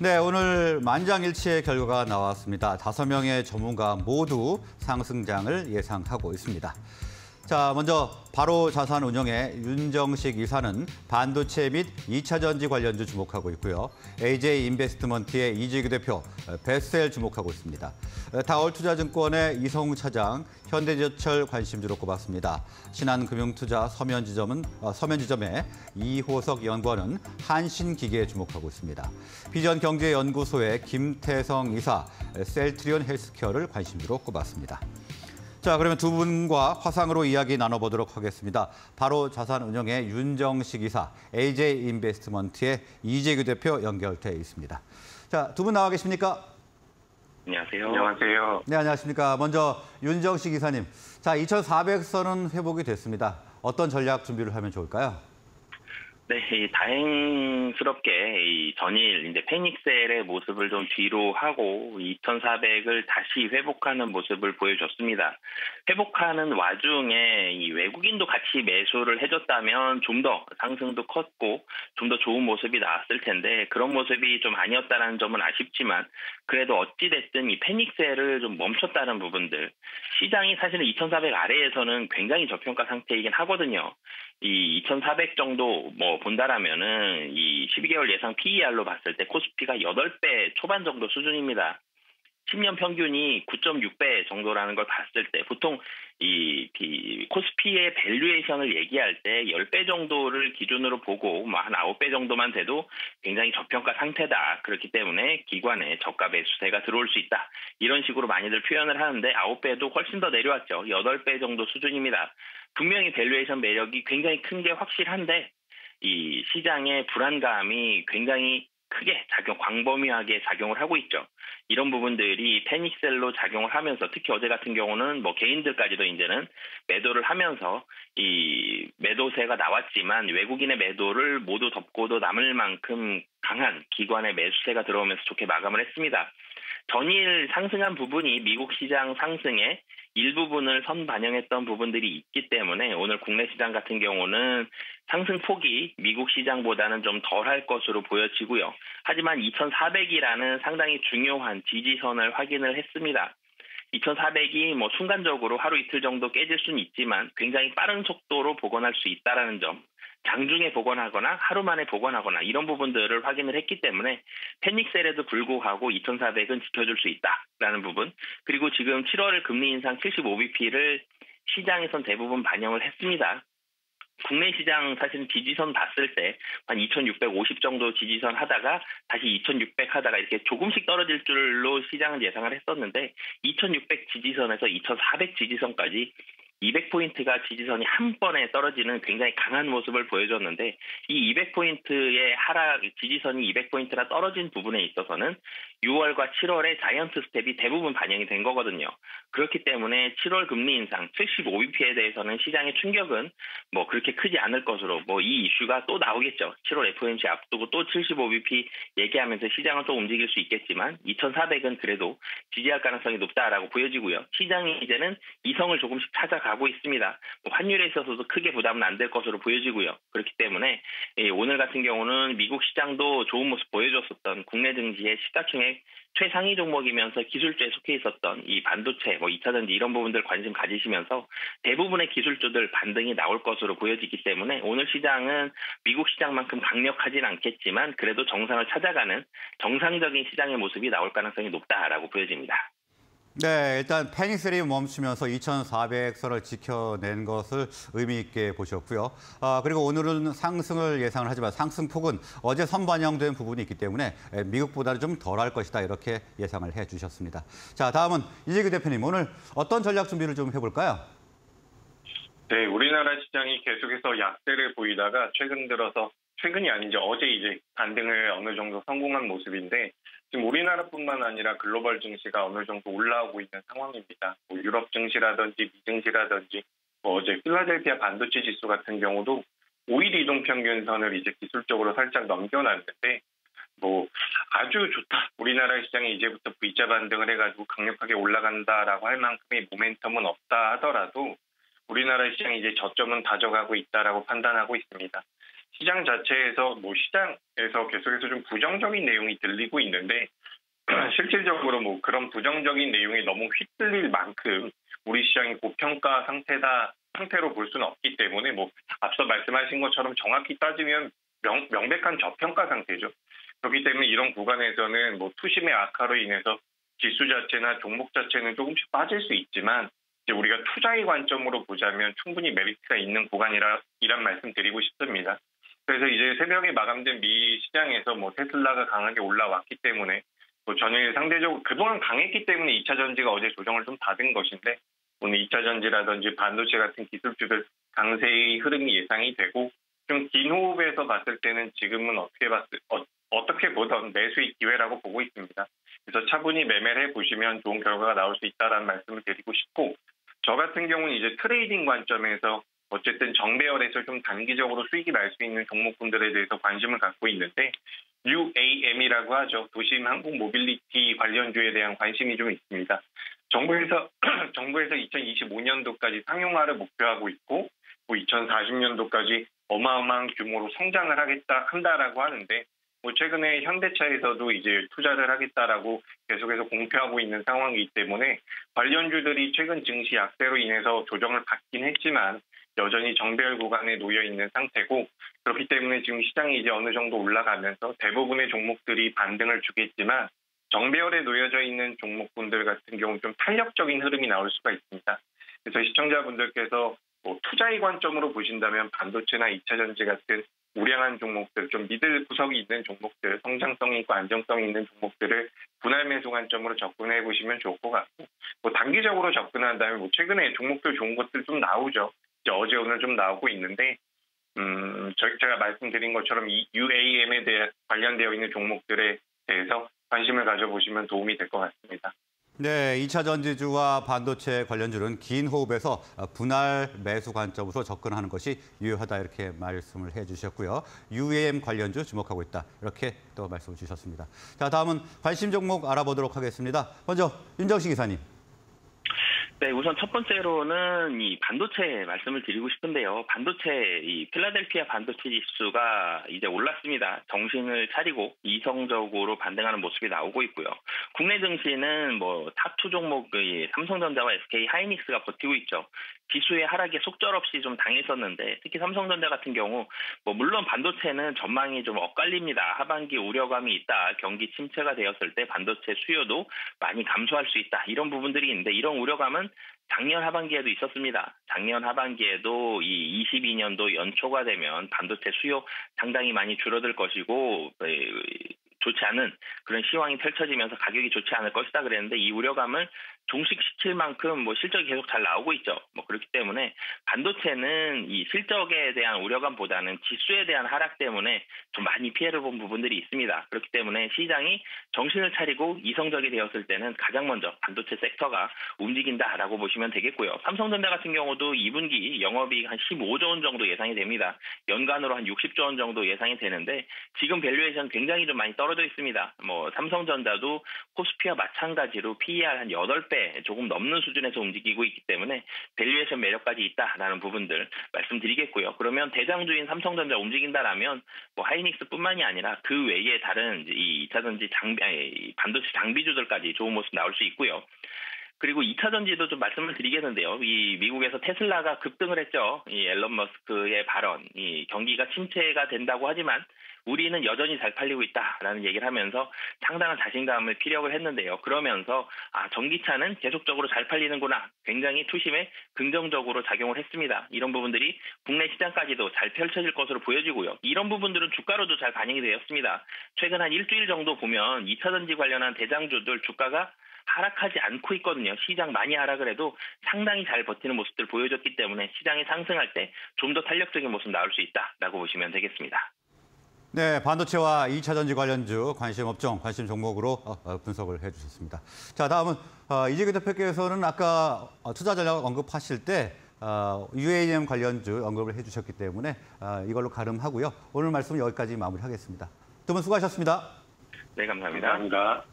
네, 오늘 만장일치의 결과가 나왔습니다. 다섯 명의 전문가 모두 상승장을 예상하고 있습니다. 자, 먼저 바로 자산 운영의 윤정식 이사는 반도체 및 2차 전지 관련주 주목하고 있고요. AJ 인베스트먼트의 이재규 대표 베셀 주목하고 있습니다. 다올투자증권의 이성우 차장 현대제철 관심주로 꼽았습니다. 신한금융투자 서면지점은 어, 서면지점의 이호석 연구원은 한신기계에 주목하고 있습니다. 비전경제연구소의 김태성 이사 셀트리온 헬스케어를 관심주로 꼽았습니다. 자, 그러면 두 분과 화상으로 이야기 나눠보도록 하겠습니다. 바로 자산운용의 윤정식 이사, AJ 인베스트먼트의 이재규 대표 연결돼 있습니다. 자, 두 분 나와 계십니까? 안녕하세요. 안녕하세요. 네, 안녕하십니까. 먼저 윤정식 이사님. 자, 2,400선은 회복이 됐습니다. 어떤 전략 준비를 하면 좋을까요? 네, 다행스럽게 이 전일 이제 페닉셀의 모습을 좀 뒤로 하고 2,400을 다시 회복하는 모습을 보여줬습니다. 회복하는 와중에 이 외국인도 같이 매수를 해줬다면 좀 더 상승도 컸고 좀 더 좋은 모습이 나왔을 텐데 그런 모습이 좀 아니었다는 점은 아쉽지만 그래도 어찌 됐든 이 panic sell을 좀 멈췄다는 부분들 시장이 사실은 2,400 아래에서는 굉장히 저평가 상태이긴 하거든요. 이 2,400 정도 뭐 본다라면은 이 12개월 예상 PER로 봤을 때 코스피가 8배 초반 정도 수준입니다. 10년 평균이 9.6배 정도라는 걸 봤을 때 보통 이, 이 코스피의 valuation을 얘기할 때 10배 정도를 기준으로 보고 뭐 한 9배 정도만 돼도 굉장히 저평가 상태다. 그렇기 때문에 기관에 저가 매수세가 들어올 수 있다. 이런 식으로 많이들 표현을 하는데 9배도 훨씬 더 내려왔죠. 8배 정도 수준입니다. 분명히 valuation 매력이 굉장히 큰 게 확실한데 이 시장의 불안감이 굉장히 크게 작용, 광범위하게 작용을 하고 있죠. 이런 부분들이 panic sell로 작용을 하면서 특히 어제 같은 경우는 뭐 개인들까지도 이제는 매도를 하면서 이 매도세가 나왔지만 외국인의 매도를 모두 덮고도 남을 만큼 강한 기관의 매수세가 들어오면서 좋게 마감을 했습니다. 전일 상승한 부분이 미국 시장 상승에 일부분을 선 반영했던 부분들이 있기 때문에 오늘 국내 시장 같은 경우는 상승 폭이 미국 시장보다는 좀 덜할 것으로 보여지고요. 하지만 2400이라는 상당히 중요한 지지선을 확인을 했습니다. 2400이 뭐 순간적으로 하루 이틀 정도 깨질 수는 있지만 굉장히 빠른 속도로 복원할 수 있다라는 점. 장중에 복원하거나 하루 만에 복원하거나 이런 부분들을 확인을 했기 때문에 패닉셀에도 불구하고 2,400은 지켜줄 수 있다라는 부분 그리고 지금 7월 금리 인상 75bp를 시장에선 대부분 반영을 했습니다. 국내 시장 사실 지지선 봤을 때 한 2,650 정도 지지선 하다가 다시 2,600 하다가 이렇게 조금씩 떨어질 줄로 시장은 예상을 했었는데 2,600 지지선에서 2,400 지지선까지 200포인트가 지지선이 한 번에 떨어지는 굉장히 강한 모습을 보여줬는데 이 200포인트의 하락 지지선이 200포인트나 떨어진 부분에 있어서는 6월과 7월에 giant step이 대부분 반영이 된 거거든요. 그렇기 때문에 7월 금리 인상 75bp에 대해서는 시장의 충격은 뭐 그렇게 크지 않을 것으로 뭐 이 이슈가 또 나오겠죠. 7월 FOMC 앞두고 또 75bp 얘기하면서 시장은 또 움직일 수 있겠지만 2,400은 그래도 지지할 가능성이 높다라고 보여지고요. 시장이 이제는 이성을 조금씩 찾아가고 있습니다. 뭐 환율에 있어서도 크게 부담은 안 될 것으로 보여지고요. 그렇기 때문에 예, 오늘 같은 경우는 미국 시장도 좋은 모습 보여줬었던 국내 증시의 시가총액 최상위 종목이면서 기술주에 속해 있었던 이 반도체, 뭐 2차전지 이런 부분들 관심 가지시면서 대부분의 기술주들 반등이 나올 것으로 보여지기 때문에 오늘 시장은 미국 시장만큼 강력하진 않겠지만 그래도 정상을 찾아가는 정상적인 시장의 모습이 나올 가능성이 높다라고 보여집니다. 네, 일단 패닉셀이 멈추면서 2,400선을 지켜낸 것을 의미 있게 보셨고요. 아, 그리고 오늘은 상승을 예상을 하지만 상승폭은 어제 선반영된 부분이 있기 때문에 미국보다는 좀 덜할 것이다 이렇게 예상을 해주셨습니다. 자, 다음은 이재규 대표님 오늘 어떤 전략 준비를 좀 해볼까요? 네, 우리나라 시장이 계속해서 약세를 보이다가 최근 들어서 최근이 아니죠. 어제 이제 반등을 어느 정도 성공한 모습인데 지금 우리나라뿐만 아니라 글로벌 증시가 어느 정도 올라오고 있는 상황입니다. 뭐 유럽 증시라든지 미증시라든지 뭐 어제 필라델피아 반도체 지수 같은 경우도 5일 이동 평균선을 이제 기술적으로 살짝 넘겨놨는데 뭐 아주 좋다. 우리나라 시장이 이제부터 V자 반등을 해가지고 강력하게 올라간다라고 할 만큼의 모멘텀은 없다 하더라도 우리나라 시장이 이제 저점은 다져가고 있다라고 판단하고 있습니다. 시장 자체에서 뭐 시장에서 계속해서 좀 부정적인 내용이 들리고 있는데 실질적으로 뭐 그런 부정적인 내용이 너무 휘둘릴 만큼 우리 시장이 고평가 상태다 상태로 볼 수는 없기 때문에 뭐 앞서 말씀하신 것처럼 정확히 따지면 명, 명백한 저평가 상태죠. 그렇기 때문에 이런 구간에서는 뭐 투심의 악화로 인해서 지수 자체나 종목 자체는 조금씩 빠질 수 있지만 이제 우리가 투자의 관점으로 보자면 충분히 메리트가 있는 구간이라 이란 말씀 드리고 싶습니다. 그래서 이제 새벽에 마감된 미 시장에서 뭐 테슬라가 강하게 올라왔기 때문에 뭐 전일 상대적으로 그동안 강했기 때문에 2차 전지가 어제 조정을 좀 받은 것인데 오늘 2차 전지라든지 반도체 같은 기술주들 강세의 흐름이 예상이 되고 좀 긴 호흡에서 봤을 때는 지금은 어떻게 봤을 어, 어떻게 보던 매수의 기회라고 보고 있습니다. 그래서 차분히 매매를 해 보시면 좋은 결과가 나올 수 있다라는 말씀을 드리고 싶고 저 같은 경우는 이제 trading 관점에서 어쨌든 정배열에서 좀 단기적으로 수익이 날 수 있는 종목군들에 대해서 관심을 갖고 있는데 UAM이라고 하죠. 도심 항공 모빌리티 관련주에 대한 관심이 좀 있습니다. 정부에서 정부에서 2025년도까지 상용화를 목표하고 있고 뭐 2040년도까지 어마어마한 규모로 성장을 하겠다 한다라고 하는데 뭐 최근에 현대차에서도 이제 투자를 하겠다라고 계속해서 공표하고 있는 상황이기 때문에 관련주들이 최근 증시 약세로 인해서 조정을 받긴 했지만 여전히 정배열 구간에 놓여 있는 상태고 그렇기 때문에 지금 시장이 이제 어느 정도 올라가면서 대부분의 종목들이 반등을 주겠지만 정배열에 놓여져 있는 종목군들 같은 경우 좀 탄력적인 흐름이 나올 수가 있습니다. 그래서 시청자분들께서 뭐 투자의 관점으로 보신다면 반도체나 2차 전지 같은 우량한 종목들, 좀 믿을 구석이 있는 종목들, 성장성이 있고 안정성이 있는 종목들을 분할 매수 관점으로 접근해 보시면 좋을 것 같고, 뭐 단기적으로 접근한다면 뭐 최근에 종목들 좋은 것들 좀 나오죠. 어제 오늘 좀 나오고 있는데, 음, 제가 말씀드린 것처럼 이 UAM에 대해 관련되어 있는 종목들에 대해서 관심을 가져보시면 도움이 될 것 같습니다. 네, 2차 전지주와 반도체 관련주는 긴 호흡에서 분할 매수 관점으로 접근하는 것이 유효하다 이렇게 말씀을 해주셨고요. UAM 관련주 주목하고 있다 이렇게 또 말씀을 주셨습니다. 자, 다음은 관심 종목 알아보도록 하겠습니다. 먼저 윤정식 기사님. 네, 우선 첫 번째로는 이 반도체 말씀을 드리고 싶은데요. 반도체, 이 필라델피아 반도체 지수가 이제 올랐습니다. 정신을 차리고 이성적으로 반등하는 모습이 나오고 있고요. 국내 증시는 뭐 top2 종목의 삼성전자와 SK 하이닉스가 버티고 있죠. 지수의 하락에 속절없이 좀 당했었는데 특히 삼성전자 같은 경우 뭐 물론 반도체는 전망이 좀 엇갈립니다. 하반기 우려감이 있다. 경기 침체가 되었을 때 반도체 수요도 많이 감소할 수 있다. 이런 부분들이 있는데 이런 우려감은 작년 하반기에도 있었습니다. 작년 하반기에도 이 22년도 연초가 되면 반도체 수요 상당히 많이 줄어들 것이고 좋지 않은 그런 시황이 펼쳐지면서 가격이 좋지 않을 것이다 그랬는데 이 우려감을 종식시킬 만큼 뭐 실적이 계속 잘 나오고 있죠. 뭐 그렇기 때문에 반도체는 이 실적에 대한 우려감보다는 지수에 대한 하락 때문에 좀 많이 피해를 본 부분들이 있습니다. 그렇기 때문에 시장이 정신을 차리고 이성적이 되었을 때는 가장 먼저 반도체 섹터가 움직인다라고 보시면 되겠고요. 삼성전자 같은 경우도 2분기 영업이익 한 15조 원 정도 예상이 됩니다. 연간으로 한 60조 원 정도 예상이 되는데 지금 valuation 굉장히 좀 많이 떨어져 있습니다. 뭐 삼성전자도 코스피와 마찬가지로 PER 한 8배 조금 넘는 수준에서 움직이고 있기 때문에 valuation 매력까지 있다라는 부분들 말씀드리겠고요. 그러면 대장주인 삼성전자 움직인다라면 뭐 하이닉스뿐만이 아니라 그 외에 다른 이 2차 전지 장비 아니, 반도체 장비주들까지 좋은 모습 나올 수 있고요. 그리고 2차 전지도 좀 말씀을 드리겠는데요. 이 미국에서 테슬라가 급등을 했죠. 이 앨런 머스크의 발언, 이 경기가 침체가 된다고 하지만 우리는 여전히 잘 팔리고 있다라는 얘기를 하면서 상당한 자신감을 피력을 했는데요. 그러면서 아 전기차는 계속적으로 잘 팔리는구나 굉장히 투심에 긍정적으로 작용을 했습니다. 이런 부분들이 국내 시장까지도 잘 펼쳐질 것으로 보여지고요. 이런 부분들은 주가로도 잘 반영이 되었습니다. 최근 한 일주일 정도 보면 2차 전지 관련한 대장주들 주가가 하락하지 않고 있거든요. 시장 많이 하락을 해도 상당히 잘 버티는 모습들 보여줬기 때문에 시장이 상승할 때 좀 더 탄력적인 모습 나올 수 있다라고 보시면 되겠습니다. 네, 반도체와 2차 전지 관련주 관심 업종, 관심 종목으로 어, 어, 분석을 해주셨습니다. 자, 다음은 어, 이재규 대표께서는 아까 투자 전략 언급하실 때 UAM 관련주 언급을 해주셨기 때문에 이걸로 가름하고요. 오늘 말씀 은 여기까지 마무리하겠습니다. 두 분 수고하셨습니다. 네, 감사합니다. 감사합니다.